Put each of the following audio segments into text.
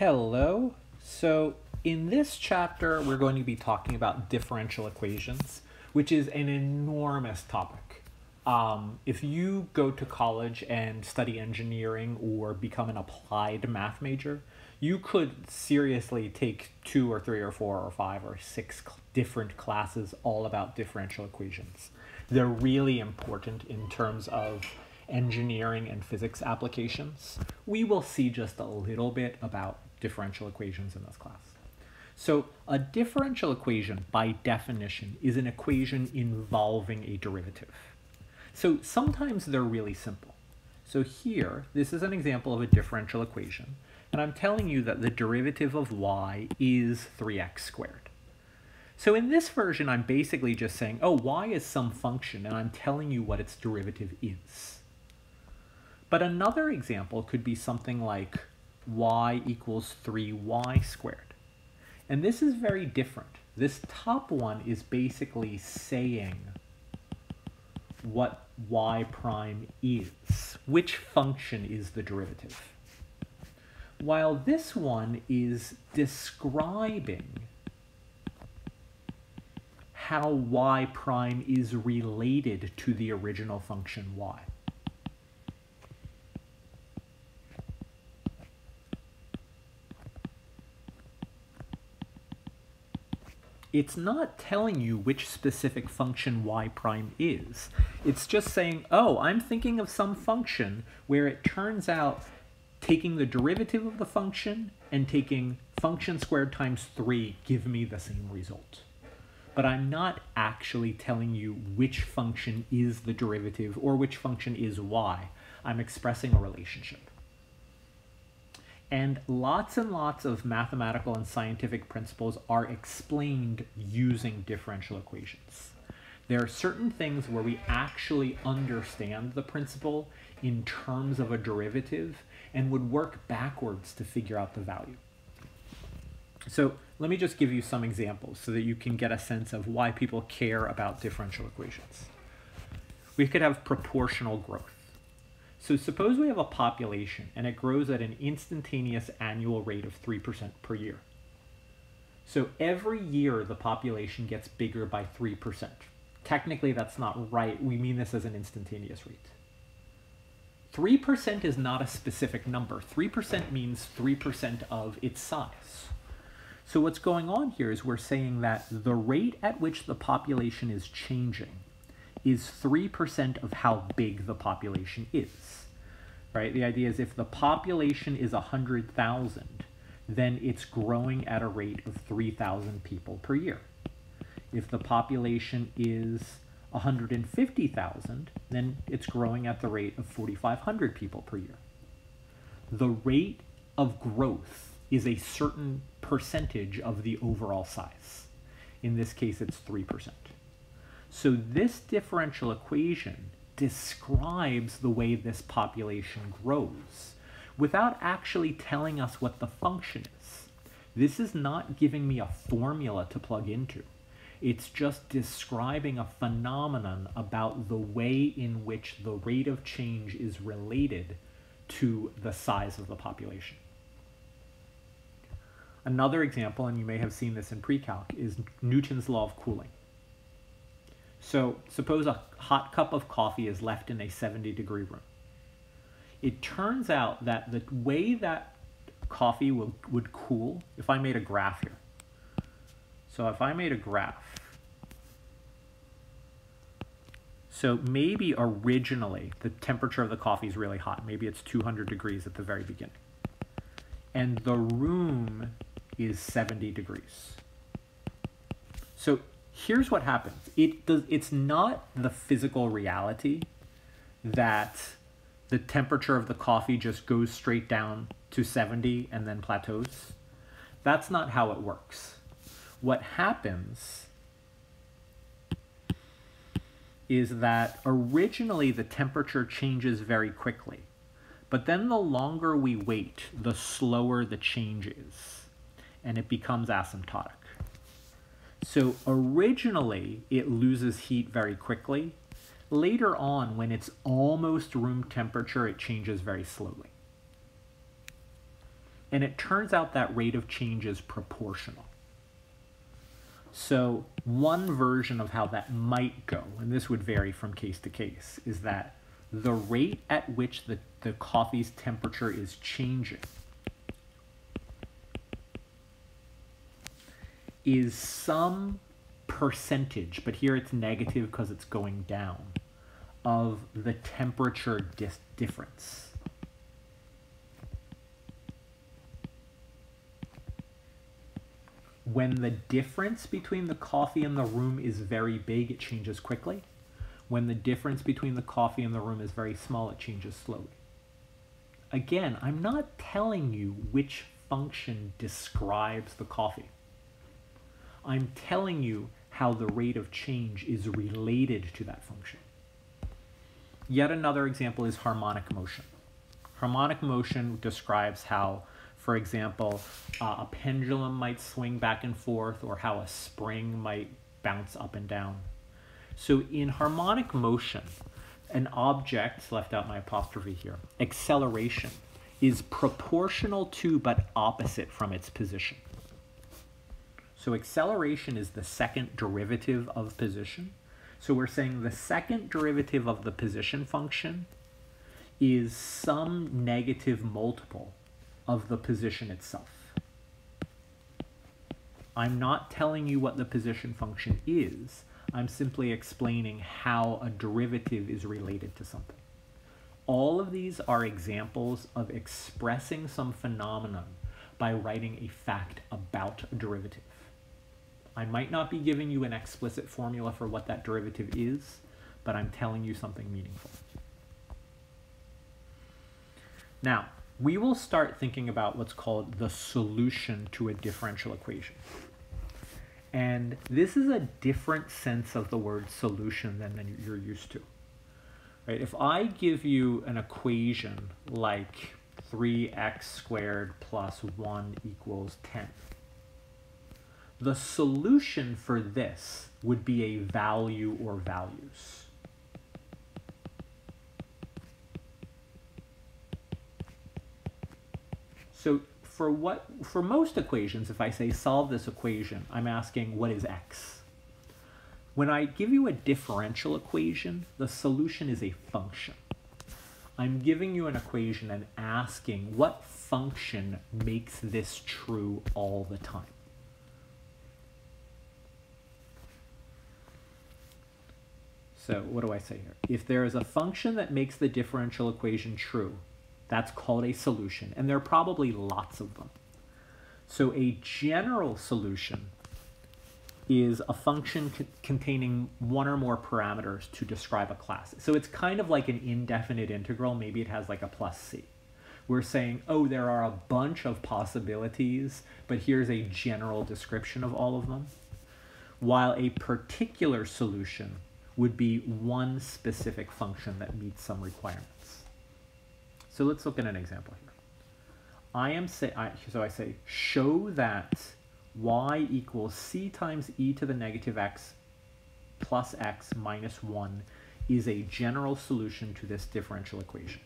Hello. So in this chapter, we're going to be talking about differential equations, which is an enormous topic. Um, if you go to college and study engineering or become an applied math major, you could seriously take two or three or four or five or six different classes all about differential equations. They're really important in terms of engineering and physics applications. We will see just a little bit about differential equations in this class. So a differential equation, by definition, is an equation involving a derivative. So sometimes they're really simple. So here, this is an example of a differential equation, and I'm telling you that the derivative of y is 3x squared. So in this version, I'm basically just saying, oh, y is some function, and I'm telling you what its derivative is. But another example could be something like y equals 3y squared. And this is very different. This top one is basically saying what y prime is, which function is the derivative. While this one is describing how y prime is related to the original function y. it's not telling you which specific function y prime is. It's just saying, oh, I'm thinking of some function where it turns out taking the derivative of the function and taking function squared times 3 give me the same result. But I'm not actually telling you which function is the derivative or which function is y. I'm expressing a relationship. And lots and lots of mathematical and scientific principles are explained using differential equations. There are certain things where we actually understand the principle in terms of a derivative and would work backwards to figure out the value. So let me just give you some examples so that you can get a sense of why people care about differential equations. We could have proportional growth. So suppose we have a population and it grows at an instantaneous annual rate of 3% per year. So every year the population gets bigger by 3%. Technically that's not right. We mean this as an instantaneous rate. 3% is not a specific number. 3% means 3% of its size. So what's going on here is we're saying that the rate at which the population is changing is 3% of how big the population is. Right? The idea is if the population is 100,000, then it's growing at a rate of 3,000 people per year. If the population is 150,000, then it's growing at the rate of 4,500 people per year. The rate of growth is a certain percentage of the overall size. In this case, it's 3%. So this differential equation describes the way this population grows without actually telling us what the function is. This is not giving me a formula to plug into. It's just describing a phenomenon about the way in which the rate of change is related to the size of the population. Another example, and you may have seen this in pre-calc, is Newton's law of cooling. So suppose a hot cup of coffee is left in a 70 degree room. It turns out that the way that coffee will, would cool, if I made a graph here. So if I made a graph, so maybe originally the temperature of the coffee is really hot. Maybe it's 200 degrees at the very beginning. And the room is 70 degrees. So here's what happens. It does it's not the physical reality that the temperature of the coffee just goes straight down to 70 and then plateaus. That's not how it works. What happens is that originally the temperature changes very quickly. But then the longer we wait, the slower the change is, and it becomes asymptotic. So originally, it loses heat very quickly. Later on, when it's almost room temperature, it changes very slowly. And it turns out that rate of change is proportional. So one version of how that might go, and this would vary from case to case, is that the rate at which the, the coffee's temperature is changing is some percentage, but here it's negative because it's going down, of the temperature dis- difference. When the difference between the coffee and the room is very big, it changes quickly. When the difference between the coffee and the room is very small, it changes slowly. Again, I'm not telling you which function describes the coffee. I'm telling you how the rate of change is related to that function. Yet another example is harmonic motion. Harmonic motion describes how, for example, uh, a pendulum might swing back and forth or how a spring might bounce up and down. So in harmonic motion, an object, left out my apostrophe here, acceleration, is proportional to but opposite from its position. So acceleration is the second derivative of position. So we're saying the second derivative of the position function is some negative multiple of the position itself. I'm not telling you what the position function is. I'm simply explaining how a derivative is related to something. All of these are examples of expressing some phenomenon by writing a fact about a derivative. I might not be giving you an explicit formula for what that derivative is, but I'm telling you something meaningful. Now, we will start thinking about what's called the solution to a differential equation. And this is a different sense of the word solution than, than you're used to. Right? If I give you an equation like 3x squared plus 1 equals 10, the solution for this would be a value or values. So for what for most equations, if I say solve this equation, I'm asking what is x? When I give you a differential equation, the solution is a function. I'm giving you an equation and asking what function makes this true all the time. So what do I say here? If there is a function that makes the differential equation true, that's called a solution, and there are probably lots of them. So a general solution is a function containing one or more parameters to describe a class. So it's kind of like an indefinite integral. Maybe it has like a plus c. We're saying, oh, there are a bunch of possibilities, but here's a general description of all of them. While a particular solution would be one specific function that meets some requirements. So let's look at an example here. I am say I, so I say show that y equals c times e to the negative x plus x minus 1 is a general solution to this differential equation.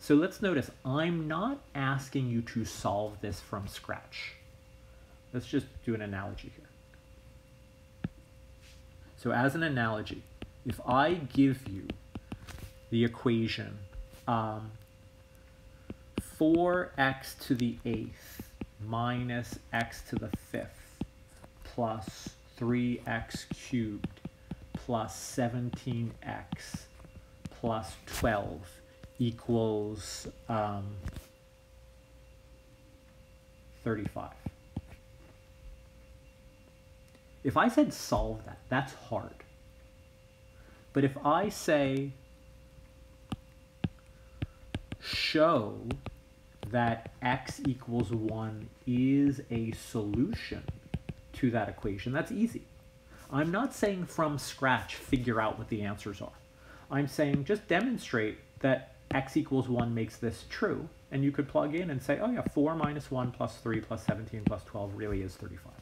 So let's notice I'm not asking you to solve this from scratch. Let's just do an analogy here. So as an analogy, if I give you the equation um, 4x to the eighth minus x to the fifth plus 3x cubed plus 17x plus 12 equals um, 35. If I said solve that, that's hard. But if I say show that x equals 1 is a solution to that equation, that's easy. I'm not saying from scratch figure out what the answers are. I'm saying just demonstrate that x equals 1 makes this true, and you could plug in and say, oh yeah, 4 minus 1 plus 3 plus 17 plus 12 really is 35.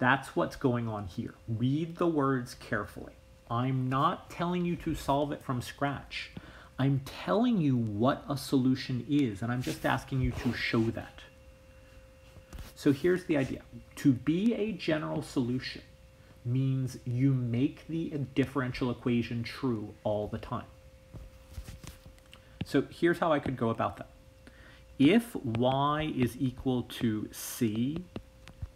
That's what's going on here. Read the words carefully. I'm not telling you to solve it from scratch. I'm telling you what a solution is, and I'm just asking you to show that. So here's the idea. To be a general solution means you make the differential equation true all the time. So here's how I could go about that. If y is equal to c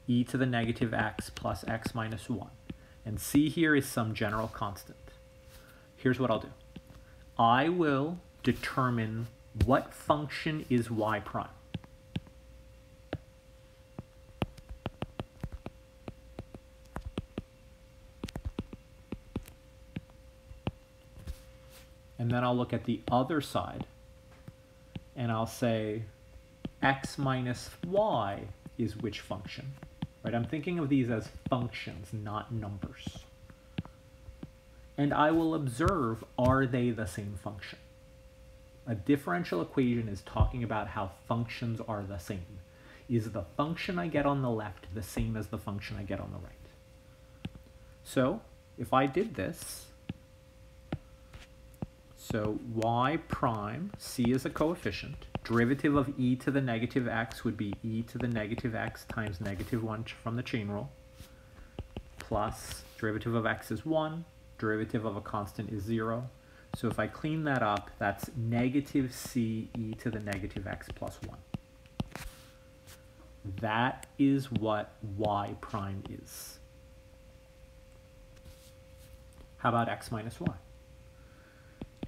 e to the negative x plus x minus 1, and c here is some general constant, here's what I'll do. I will determine what function is y prime. And then I'll look at the other side and I'll say x minus y is which function. Right? I'm thinking of these as functions, not numbers. And I will observe, are they the same function? A differential equation is talking about how functions are the same. Is the function I get on the left the same as the function I get on the right? So, if I did this, so y prime, c is a coefficient, derivative of e to the negative x would be e to the negative x times negative 1 from the chain rule, plus derivative of x is 1, derivative of a constant is 0. So if I clean that up, that's negative c e to the negative x plus 1. That is what y prime is. How about x minus y?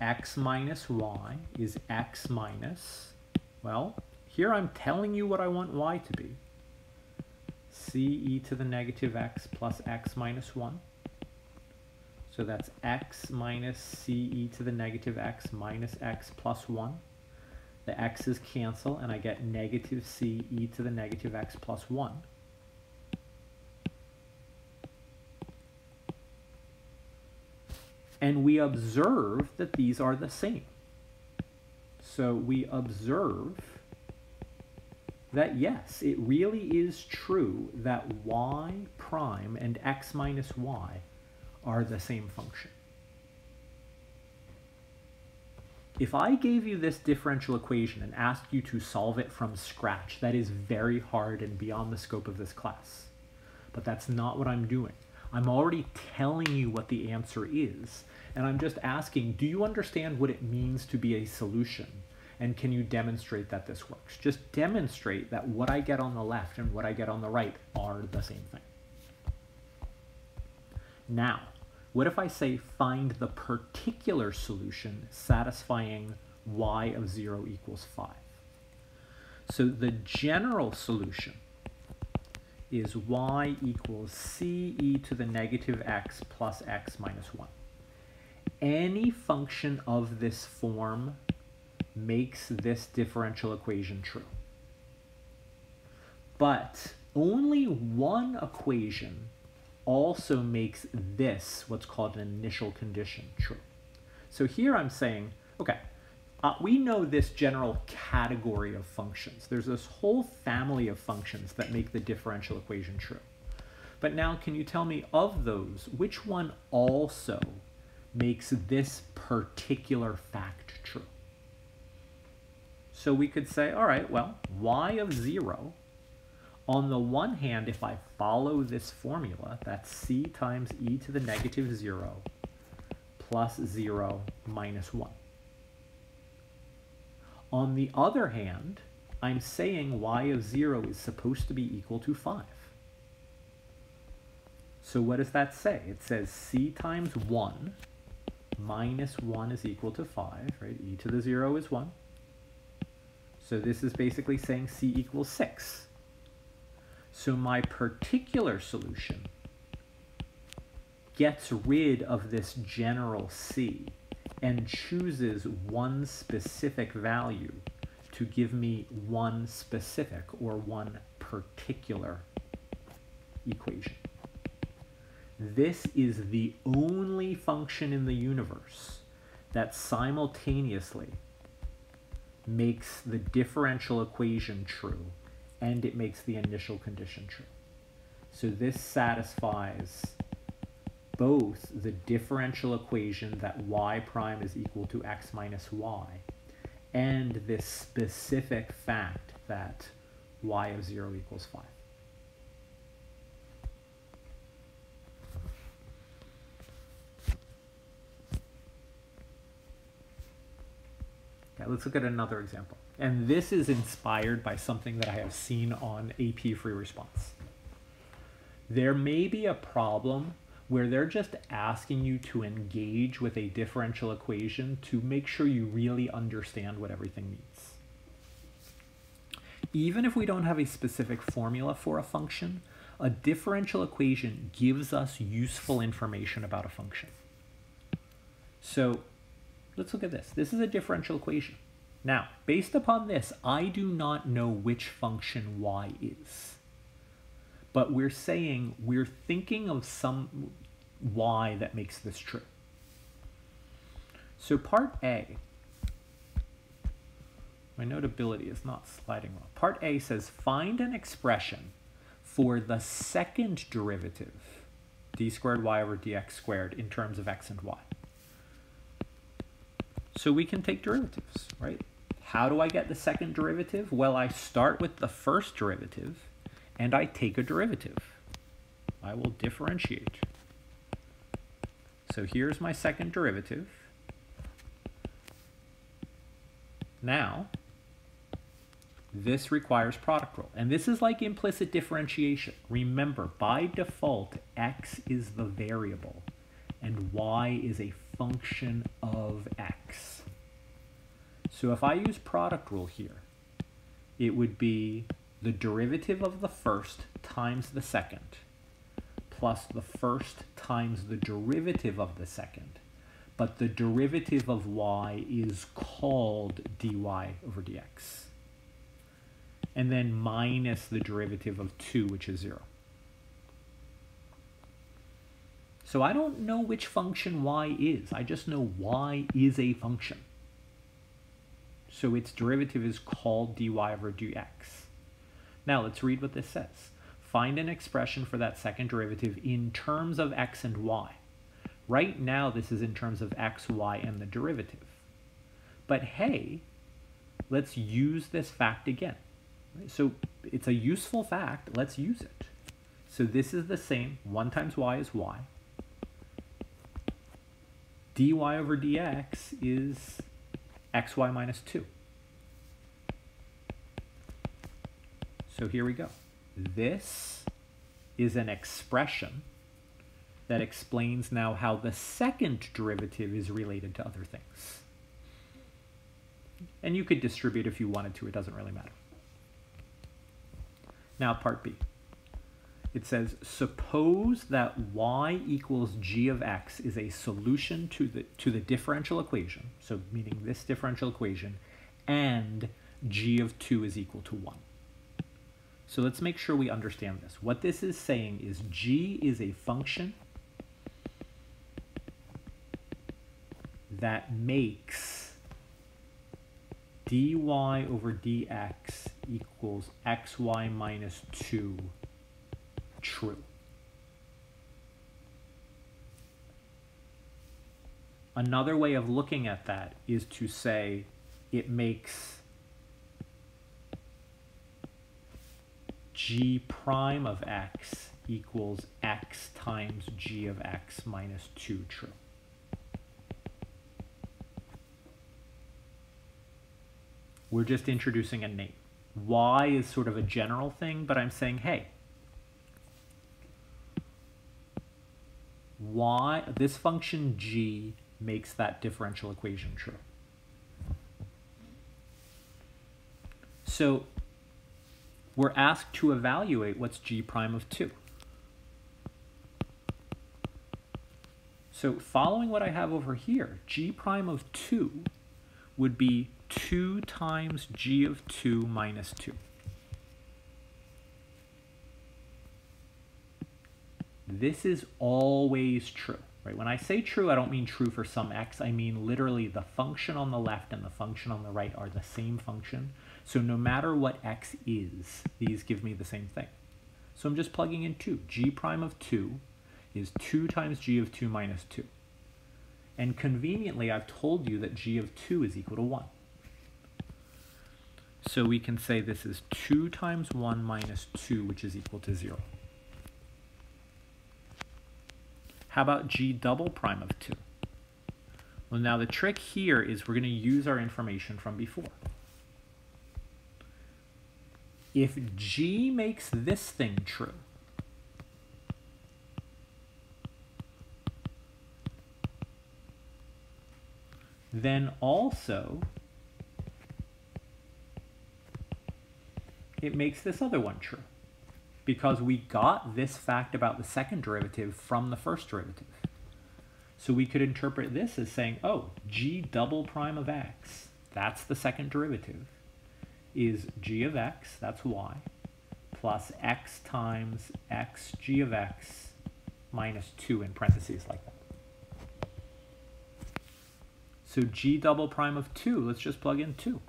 x minus y is x minus, well, here I'm telling you what I want y to be. c e to the negative x plus x minus 1. So that's x minus c e to the negative x minus x plus 1. The x's cancel and I get negative c e to the negative x plus 1. And we observe that these are the same. So we observe that yes, it really is true that y prime and x minus y are the same function. If I gave you this differential equation and asked you to solve it from scratch, that is very hard and beyond the scope of this class. But that's not what I'm doing. I'm already telling you what the answer is, and I'm just asking, do you understand what it means to be a solution? And can you demonstrate that this works? Just demonstrate that what I get on the left and what I get on the right are the same thing. Now, what if I say find the particular solution satisfying y of 0 equals 5? So the general solution is y equals c e to the negative x plus x minus 1. Any function of this form makes this differential equation true. But only one equation also makes this, what's called an initial condition, true. So here I'm saying, okay, uh, we know this general category of functions. There's this whole family of functions that make the differential equation true. But now can you tell me of those, which one also makes this particular fact true? So we could say, all right, well, y of 0 on the one hand, if I follow this formula, that's c times e to the negative 0 plus 0 minus 1. On the other hand, I'm saying y of 0 is supposed to be equal to 5. So what does that say? It says c times 1 minus 1 is equal to 5, right? e to the 0 is 1. So this is basically saying c equals 6. So my particular solution gets rid of this general C and chooses one specific value to give me one specific or one particular equation. This is the only function in the universe that simultaneously makes the differential equation true and it makes the initial condition true. So this satisfies both the differential equation that y prime is equal to x minus y and this specific fact that y of 0 equals 5. Okay, let's look at another example. And this is inspired by something that I have seen on AP free response. There may be a problem where they're just asking you to engage with a differential equation to make sure you really understand what everything means. Even if we don't have a specific formula for a function, a differential equation gives us useful information about a function. So let's look at this. This is a differential equation. Now, based upon this, I do not know which function y is. But we're saying we're thinking of some y that makes this true. So part A, my notability is not sliding well. Part A says find an expression for the second derivative, d squared y over dx squared, in terms of x and y. So we can take derivatives, right? How do I get the second derivative? Well, I start with the first derivative and I take a derivative. I will differentiate. So here's my second derivative. Now, this requires product rule. And this is like implicit differentiation. Remember, by default, x is the variable and y is a function of x. So if I use product rule here, it would be the derivative of the first times the second plus the first times the derivative of the second. But the derivative of y is called dy over dx. And then minus the derivative of 2, which is 0. So I don't know which function y is. I just know y is a function. So its derivative is called dy over dx. Now let's read what this says. Find an expression for that second derivative in terms of x and y. Right now this is in terms of x, y, and the derivative. But hey, let's use this fact again. So it's a useful fact, let's use it. So this is the same, 1 times y is y dy over dx is xy minus 2. So here we go. This is an expression that explains now how the second derivative is related to other things. And you could distribute if you wanted to, it doesn't really matter. Now part B it says, suppose that y equals g of x is a solution to the, to the differential equation, so meaning this differential equation, and g of 2 is equal to 1. So let's make sure we understand this. What this is saying is g is a function that makes dy over dx equals xy minus 2 true. Another way of looking at that is to say it makes g prime of x equals x times g of x minus 2 true. We're just introducing a name. y is sort of a general thing, but I'm saying, hey, y, this function g makes that differential equation true. So we're asked to evaluate what's g prime of 2. So following what I have over here, g prime of 2 would be 2 times g of 2 minus 2. This is always true. Right? When I say true, I don't mean true for some x. I mean literally the function on the left and the function on the right are the same function. So no matter what x is, these give me the same thing. So I'm just plugging in 2. g prime of 2 is 2 times g of 2 minus 2. And conveniently, I've told you that g of 2 is equal to 1. So we can say this is 2 times 1 minus 2, which is equal to 0. How about g double prime of 2? Well, now the trick here is we're going to use our information from before. If g makes this thing true, then also it makes this other one true because we got this fact about the second derivative from the first derivative. So we could interpret this as saying, oh, g double prime of x, that's the second derivative, is g of x, that's y, plus x times x g of x minus 2 in parentheses like that. So g double prime of 2, let's just plug in 2.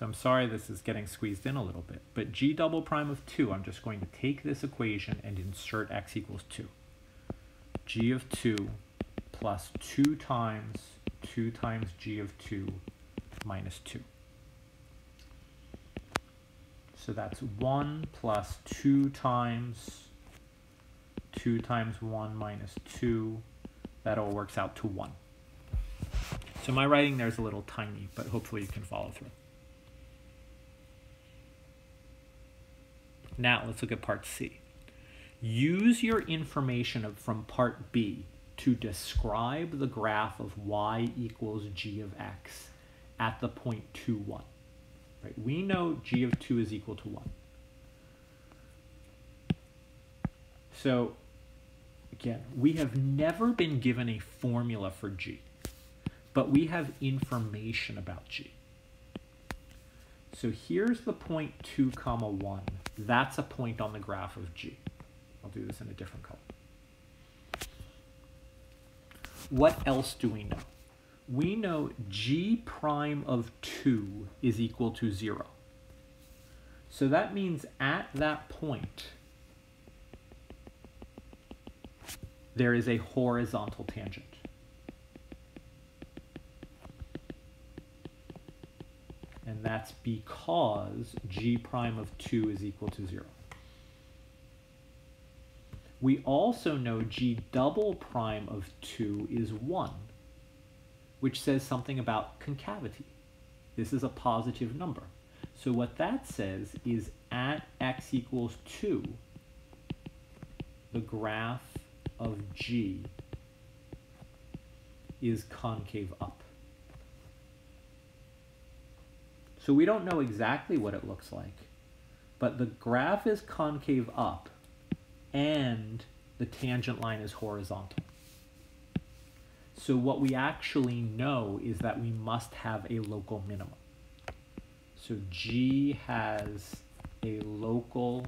So I'm sorry this is getting squeezed in a little bit, but g double prime of 2, I'm just going to take this equation and insert x equals 2. g of 2 plus 2 times 2 times g of 2 minus 2. So that's 1 plus 2 times 2 times 1 minus 2. That all works out to 1. So my writing there is a little tiny, but hopefully you can follow through. Now let's look at part C. Use your information from part B to describe the graph of y equals g of x at the point 2, 1. Right? We know g of 2 is equal to 1. So again, we have never been given a formula for g, but we have information about g. So here's the point 2 comma 1. That's a point on the graph of G. I'll do this in a different color. What else do we know? We know G prime of 2 is equal to 0. So that means at that point, there is a horizontal tangent. And that's because g prime of 2 is equal to 0. We also know g double prime of 2 is 1, which says something about concavity. This is a positive number. So what that says is at x equals 2, the graph of g is concave up. So we don't know exactly what it looks like, but the graph is concave up and the tangent line is horizontal. So what we actually know is that we must have a local minimum. So G has a local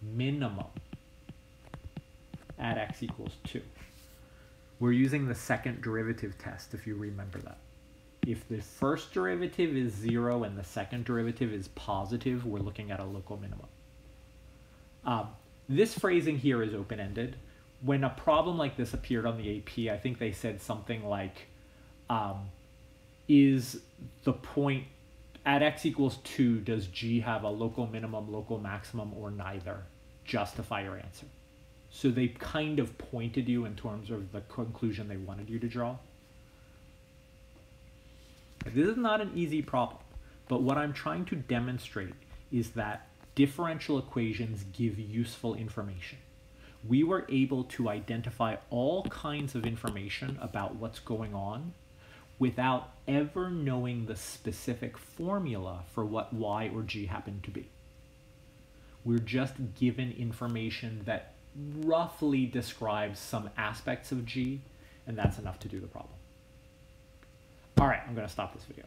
minimum at x equals 2. We're using the second derivative test, if you remember that if the first derivative is zero and the second derivative is positive, we're looking at a local minimum. Um, this phrasing here is open-ended. When a problem like this appeared on the AP, I think they said something like, um, is the point at x equals 2, does g have a local minimum, local maximum, or neither? Justify your answer. So they kind of pointed you in terms of the conclusion they wanted you to draw. This is not an easy problem, but what I'm trying to demonstrate is that differential equations give useful information. We were able to identify all kinds of information about what's going on without ever knowing the specific formula for what y or g happened to be. We're just given information that roughly describes some aspects of g, and that's enough to do the problem. All right, I'm going to stop this video.